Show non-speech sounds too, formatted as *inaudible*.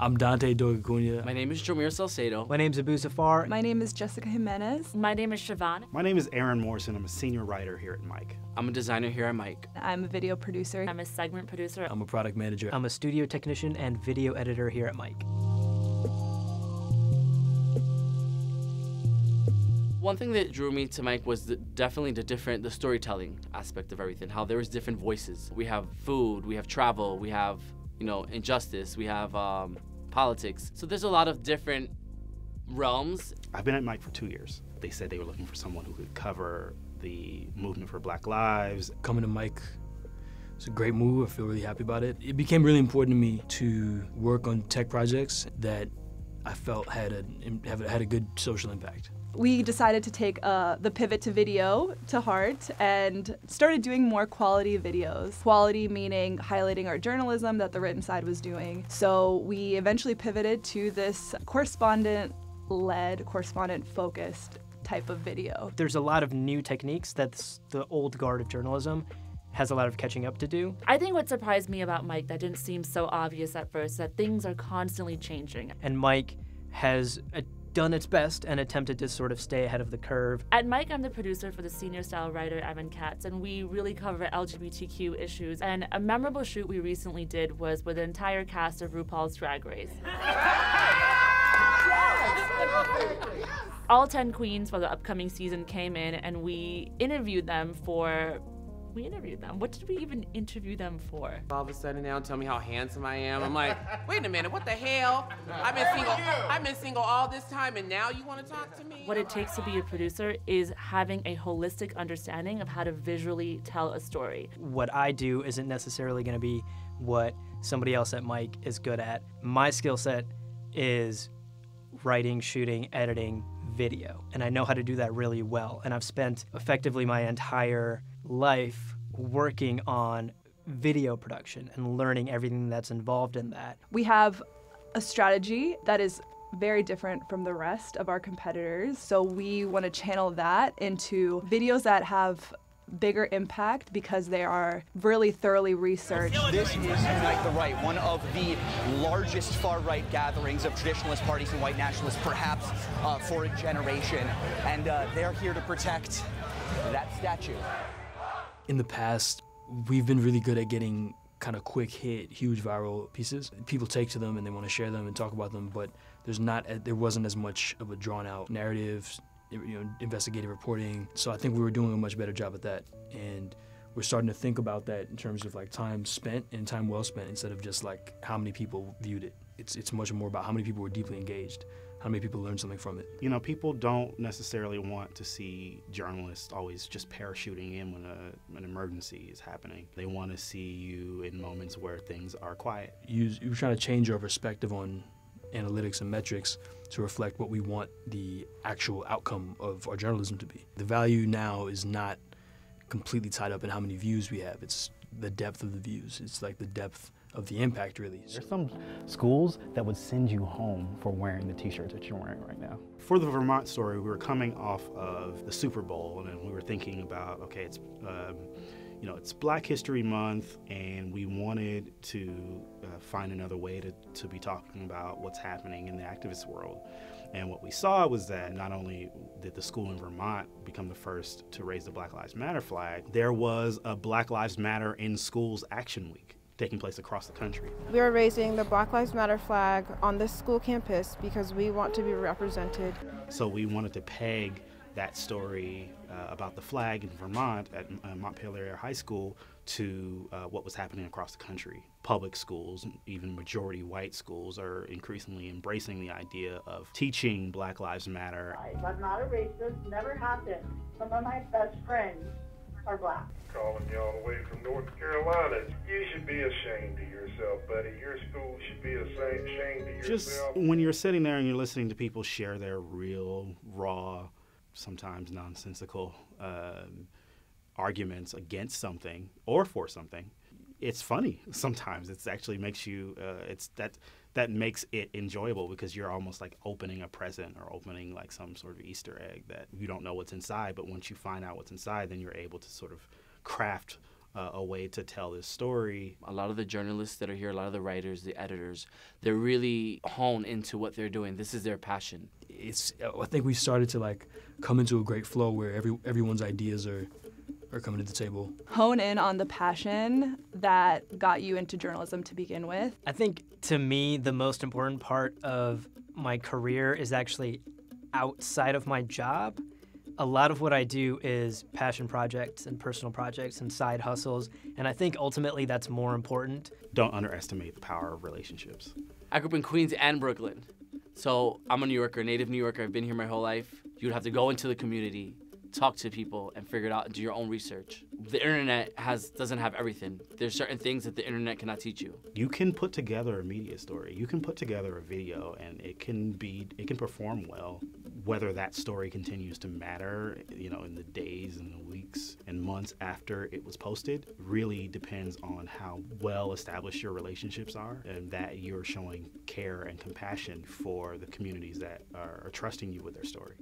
I'm Dante Dogacunia. My name is Jomir Salcedo. My name is Abu Zafar. My name is Jessica Jimenez. My name is Siobhan. My name is Aaron Morrison. I'm a senior writer here at Mic. I'm a designer here at Mic. I'm a video producer. I'm a segment producer. I'm a product manager. I'm a studio technician and video editor here at Mic. One thing that drew me to Mic was the, definitely the different, the storytelling aspect of everything. How there was different voices. We have food, we have travel, we have you know injustice, we have um, politics. So there's a lot of different realms. I've been at Mic for two years. They said they were looking for someone who could cover the movement for Black Lives. Coming to Mic it's a great move. I feel really happy about it. It became really important to me to work on tech projects that I felt had a had a good social impact. We decided to take uh, the pivot to video to heart and started doing more quality videos. Quality meaning highlighting our journalism that the written side was doing. So we eventually pivoted to this correspondent led, correspondent focused type of video. There's a lot of new techniques that the old guard of journalism has a lot of catching up to do. I think what surprised me about Mic that didn't seem so obvious at first that things are constantly changing. And Mic has a done its best and attempted to sort of stay ahead of the curve. At Mic, I'm the producer for the senior style writer Evan Katz, and we really cover LGBTQ issues. And a memorable shoot we recently did was with the entire cast of RuPaul's Drag Race. *laughs* All 10 queens for the upcoming season came in, and we interviewed them for we interviewed them. What did we even interview them for? All of a sudden now tell me how handsome I am. I'm like, *laughs* wait a minute, what the hell? *laughs* I've been single I've been single all this time and now you want to talk to me? What it takes to be a producer is having a holistic understanding of how to visually tell a story. What I do isn't necessarily going to be what somebody else at Mic is good at. My skill set is writing, shooting, editing, video. And I know how to do that really well. And I've spent effectively my entire life working on video production and learning everything that's involved in that. We have a strategy that is very different from the rest of our competitors. So we want to channel that into videos that have bigger impact because they are really thoroughly researched. This is Unite the Right, one of the largest far-right gatherings of traditionalist parties and white nationalists, perhaps uh, for a generation. And uh, they're here to protect that statue in the past, we've been really good at getting kind of quick hit, huge viral pieces. People take to them and they want to share them and talk about them, but there's not, eh, there wasn't as much of a drawn out narrative, eh, you know, investigative reporting. So I think we were doing a much better job at that. And we're starting to think about that in terms of like time spent and time well spent instead of just like how many people viewed it. It's, it's much more about how many people were deeply engaged how many people learned something from it? You know, people don't necessarily want to see journalists always just parachuting in when a, an emergency is happening. They want to see you in moments where things are quiet. You, you're trying to change your perspective on analytics and metrics to reflect what we want the actual outcome of our journalism to be. The value now is not completely tied up in how many views we have. It's the depth of the views. It's like the depth of the impact, really. There's some schools that would send you home for wearing the t-shirts that you're wearing right now. For the Vermont story, we were coming off of the Super Bowl, and we were thinking about, okay, it's, um, you know, it's Black History Month, and we wanted to uh, find another way to, to be talking about what's happening in the activist world. And what we saw was that not only did the school in Vermont become the first to raise the Black Lives Matter flag, there was a Black Lives Matter in Schools Action Week taking place across the country. We are raising the Black Lives Matter flag on this school campus because we want to be represented. So we wanted to peg that story uh, about the flag in Vermont at uh, Montpelier High School to uh, what was happening across the country. Public schools, even majority white schools, are increasingly embracing the idea of teaching Black Lives Matter. I'm not a racist, never have been. Some of my best friends are black. Calling y'all the way from North Carolina. You should be ashamed of yourself, buddy. Your school should be ashamed of yourself. Just when you're sitting there and you're listening to people share their real, raw, sometimes nonsensical um, arguments against something or for something, it's funny sometimes. It actually makes you. Uh, it's that that makes it enjoyable because you're almost like opening a present or opening like some sort of Easter egg that you don't know what's inside, but once you find out what's inside, then you're able to sort of craft uh, a way to tell this story. A lot of the journalists that are here, a lot of the writers, the editors, they're really honed into what they're doing. This is their passion. It's I think we started to like come into a great flow where every everyone's ideas are are coming to the table. Hone in on the passion that got you into journalism to begin with. I think to me, the most important part of my career is actually outside of my job. A lot of what I do is passion projects and personal projects and side hustles, and I think ultimately that's more important. Don't underestimate the power of relationships. I grew up in Queens and Brooklyn. So I'm a New Yorker, native New Yorker. I've been here my whole life. You'd have to go into the community, talk to people and figure it out and do your own research. The internet has doesn't have everything. There's certain things that the internet cannot teach you. You can put together a media story. You can put together a video and it can be it can perform well. Whether that story continues to matter, you know, in the days and the weeks and months after it was posted really depends on how well established your relationships are and that you're showing care and compassion for the communities that are, are trusting you with their story.